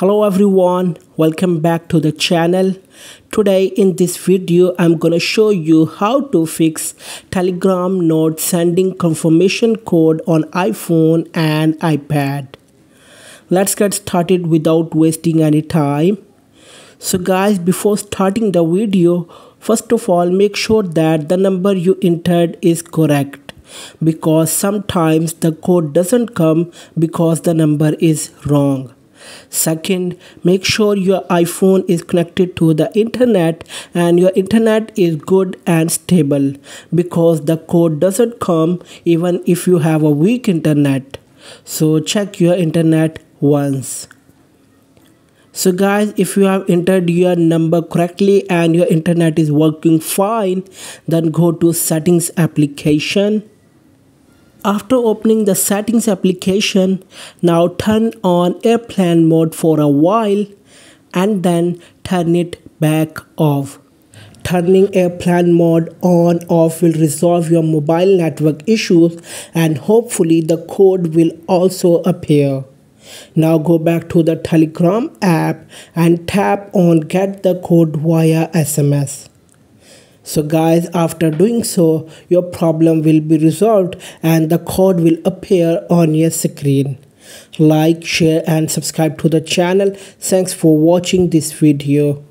hello everyone. Welcome back to the channel. Today in this video i'm gonna show you how to fix telegram not sending confirmation code on iphone and ipad. Let's get started without wasting any time. So guys before starting the video first of all make sure that the number you entered is correct because sometimes the code doesn't come because the number is wrong Second, make sure your iPhone is connected to the internet and your internet is good and stable because the code doesn't come even if you have a weak internet. So check your internet once. So guys, if you have entered your number correctly and your internet is working fine, then go to settings application after opening the settings application, now turn on airplane mode for a while and then turn it back off. Turning airplane mode on off will resolve your mobile network issues and hopefully the code will also appear. Now go back to the Telegram app and tap on get the code via SMS. So guys, after doing so, your problem will be resolved and the code will appear on your screen. Like, share and subscribe to the channel. Thanks for watching this video.